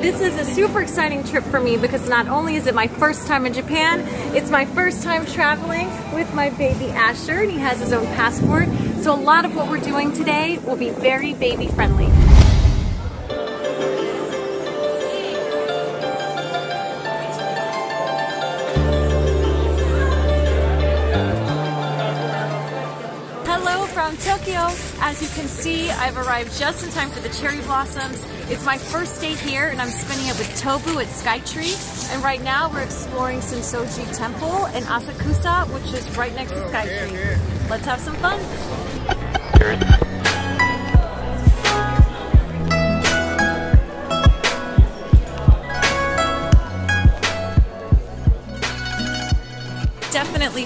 This is a super exciting trip for me because not only is it my first time in Japan, it's my first time traveling with my baby Asher and he has his own passport. So a lot of what we're doing today will be very baby friendly. Hello from Tokyo. As you can see, I've arrived just in time for the cherry blossoms. It's my first day here and I'm spending it with Tobu at Skytree. And right now we're exploring Sensoji Temple in Asakusa, which is right next to Skytree. Let's have some fun.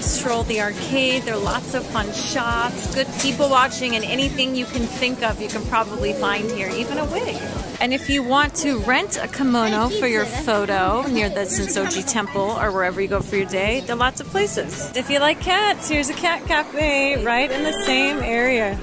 Stroll the arcade. There are lots of fun shops, good people watching, and anything you can think of you can probably find here, even a wig. And if you want to rent a kimono for your photo near the Sensoji Temple or wherever you go for your day, there are lots of places. If you like cats, here's a cat cafe right in the same area.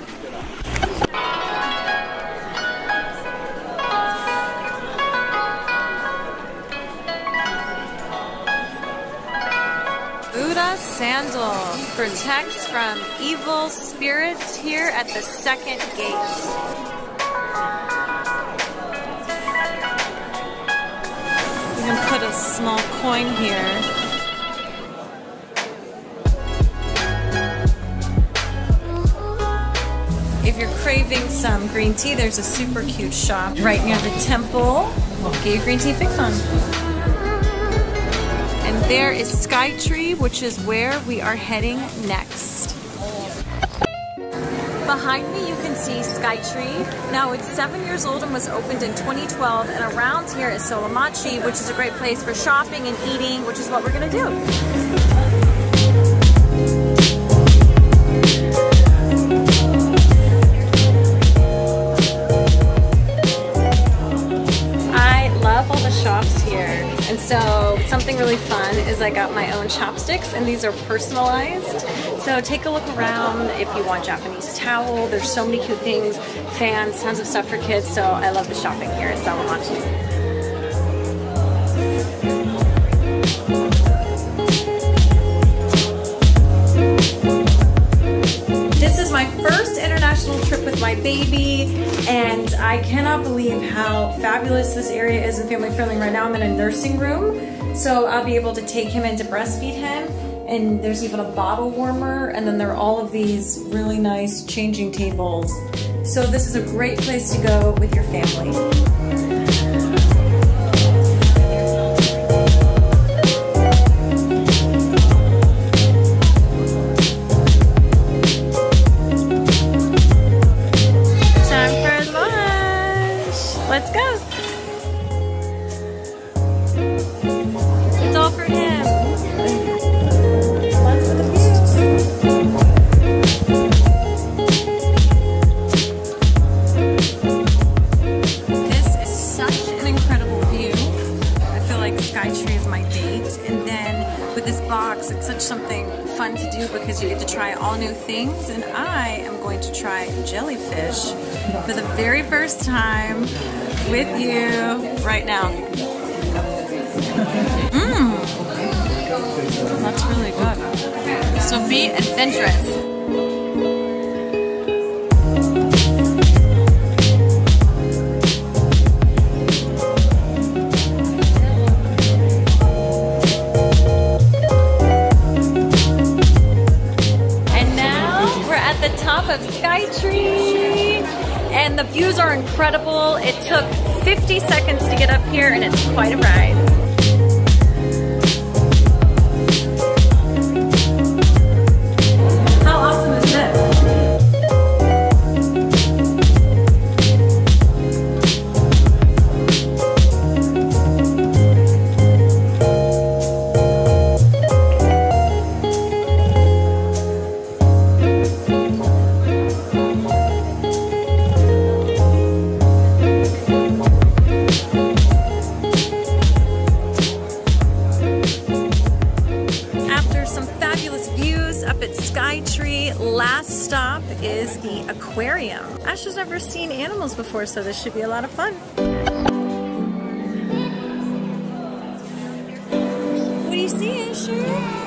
Buddha sandal protects from evil spirits here at the second gate. You can put a small coin here. If you're craving some green tea, there's a super cute shop right near the temple. Get your green tea fix on. And there is Skytree, which is where we are heading next. Behind me you can see Skytree. Now it's seven years old and was opened in 2012 and around here is Solamachi, which is a great place for shopping and eating, which is what we're gonna do. I love all the shops here. And so something really fun is I got my own chopsticks and these are personalized. So take a look around if you want Japanese towel. There's so many cute things, fans, tons of stuff for kids. So I love the shopping here at Solamachi. This is my first international trip with my baby and I cannot believe how fabulous this area is and family friendly. Right now I'm in a nursing room so I'll be able to take him in to breastfeed him and there's even a bottle warmer and then there are all of these really nice changing tables. So this is a great place to go with your family. With this box, it's such something fun to do because you get to try all new things. And I am going to try jellyfish for the very first time with you right now. Mmm, that's really good. So be adventurous. Top of Skytree. And the views are incredible. It took 50 seconds to get up here and it's quite a ride. Sweet Tree. Last stop is the aquarium. Ash has never seen animals before, so this should be a lot of fun. What do you see, Asher?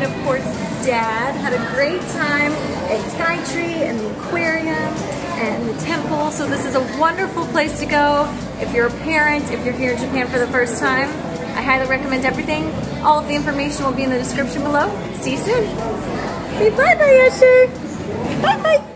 And of course Dad, had a great time at Skytree and the aquarium and the temple. So this is a wonderful place to go if you're a parent, if you're here in Japan for the first time. I highly recommend everything. All of the information will be in the description below. See you soon. Say bye-bye, Asher. Bye-bye.